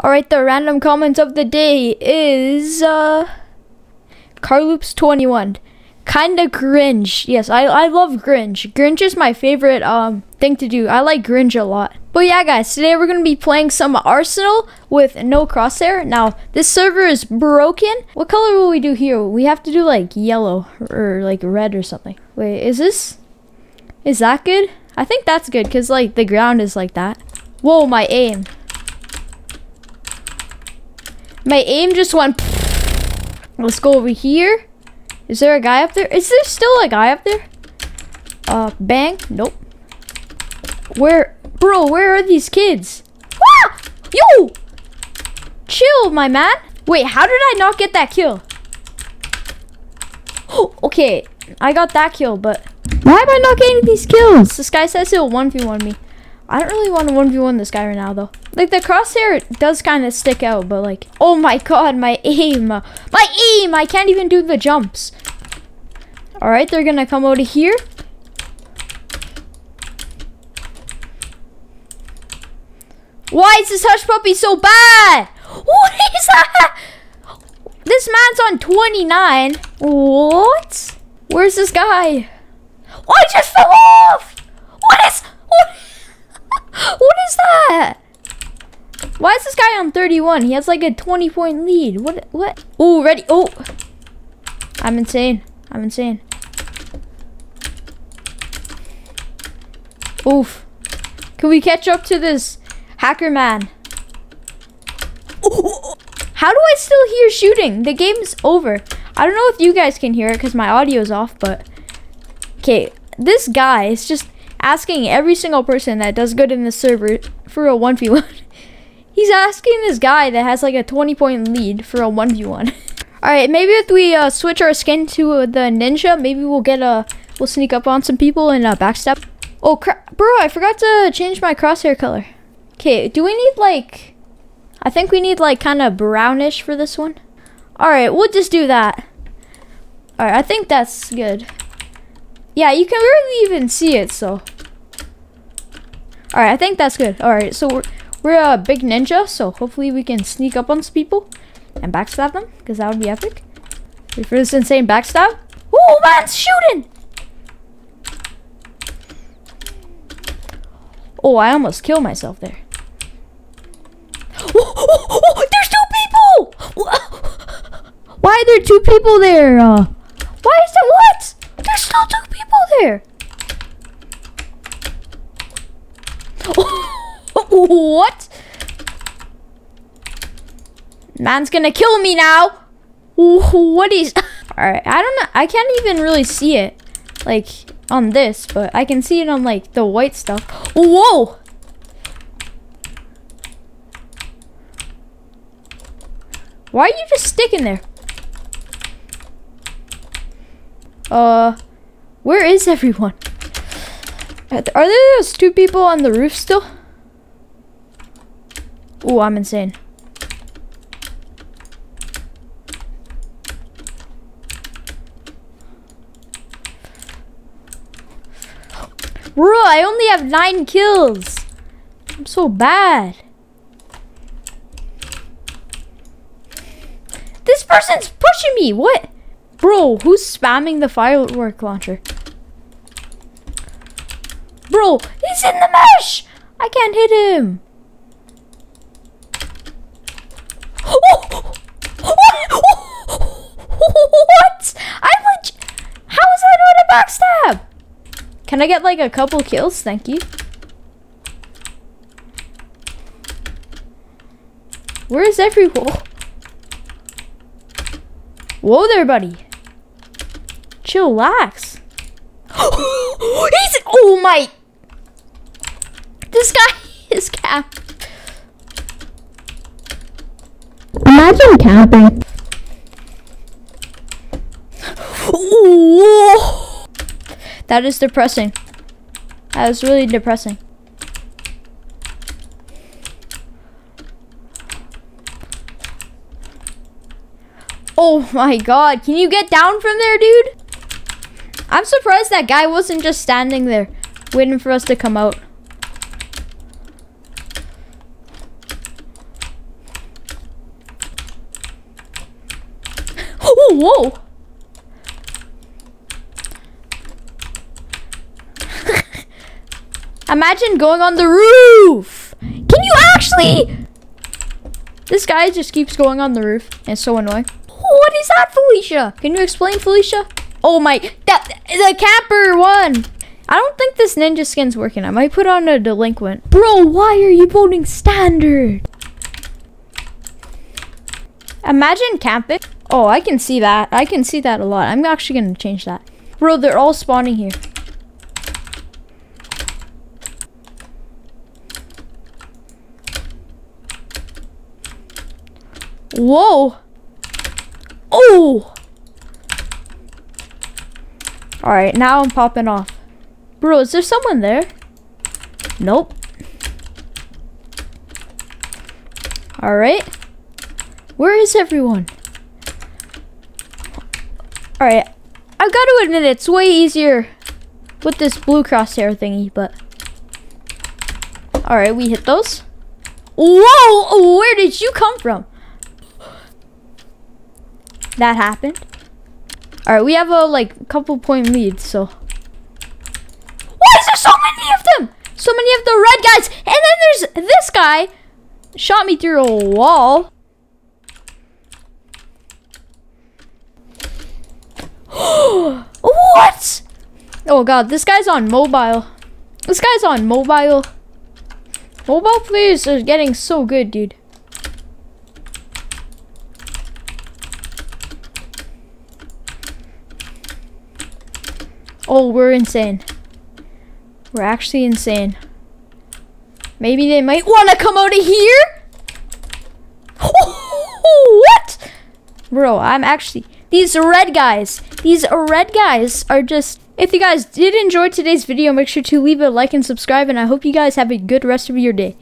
All right, the random comment of the day is uh, Carloops21. Kinda cringe. Yes, I, I love Grinch. Grinch is my favorite um thing to do. I like Grinch a lot. But yeah, guys, today we're gonna be playing some Arsenal with no crosshair. Now, this server is broken. What color will we do here? We have to do like yellow or like red or something. Wait, is this? Is that good? I think that's good because like the ground is like that. Whoa, my aim. My aim just went. Let's go over here. Is there a guy up there? Is there still a guy up there? Uh, bang. Nope. Where, bro? Where are these kids? Ah! Yo! Chill, my man. Wait, how did I not get that kill? Oh, okay, I got that kill, but why am I not getting these kills? This guy says he'll 1v1 me. I don't really want to 1v1 this guy right now, though. Like, the crosshair does kind of stick out, but like, oh my god, my aim. My aim! I can't even do the jumps. Alright, they're gonna come out of here. Why is this hush puppy so bad? What is that? This man's on 29. What? Where's this guy? Oh, I just fell off! What is... Is that? Why is this guy on 31? He has like a 20 point lead. What? What? Oh, ready. Oh. I'm insane. I'm insane. Oof. Can we catch up to this hacker man? How do I still hear shooting? The game's over. I don't know if you guys can hear it because my audio's off, but... Okay, this guy is just asking every single person that does good in the server for a 1v1. He's asking this guy that has like a 20 point lead for a 1v1. Alright, maybe if we uh, switch our skin to uh, the ninja, maybe we'll get a... We'll sneak up on some people and uh, backstab. Oh, crap, bro, I forgot to change my crosshair color. Okay, do we need like... I think we need like kind of brownish for this one. Alright, we'll just do that. Alright, I think that's good. Yeah, you can barely even see it, so... Alright, I think that's good. Alright, so we're, we're a big ninja, so hopefully we can sneak up on some people and backstab them, because that would be epic. Wait for this insane backstab. Oh, man's shooting! Oh, I almost killed myself there. Oh, oh, oh there's two people! Why are there two people there? Uh, why is there what? There's still two people there. what? Man's gonna kill me now. What is? All right, I don't know. I can't even really see it, like on this, but I can see it on like the white stuff. Whoa! Why are you just sticking there? Uh, where is everyone? Are there those two people on the roof still? Oh, I'm insane. Bro, I only have nine kills. I'm so bad. This person's pushing me. What? Bro, who's spamming the firework launcher? Bro, he's in the mesh. I can't hit him. what? I like. How is that not a backstab? Can I get like a couple kills? Thank you. Where is everyone? Whoa there, buddy. Chillax. He's oh my. This guy is cap. Imagine camping. Whoa. That is depressing. That is really depressing. Oh my god, can you get down from there, dude? I'm surprised that guy wasn't just standing there, waiting for us to come out. Whoa. Imagine going on the roof. Can you actually? This guy just keeps going on the roof. It's so annoying. What is that, Felicia? Can you explain, Felicia? Oh my, that the camper one. I don't think this ninja skin's working. I might put on a delinquent. Bro, why are you voting standard? Imagine camping. Oh, I can see that. I can see that a lot. I'm actually going to change that. Bro, they're all spawning here. Whoa. Oh. All right, now I'm popping off. Bro, is there someone there? Nope. All right. Where is everyone? All right. I've got to admit it's way easier with this blue crosshair thingy, but all right, we hit those. Whoa! Where did you come from? That happened. All right, we have a like couple point lead, so. Why is there so many of them? So many of the red guys, and then there's this guy shot me through a wall. what? Oh god, this guy's on mobile. This guy's on mobile. Mobile players are getting so good, dude. Oh, we're insane. We're actually insane. Maybe they might want to come out of here? what? Bro, I'm actually... These red guys. These red guys are just... If you guys did enjoy today's video, make sure to leave a like and subscribe. And I hope you guys have a good rest of your day.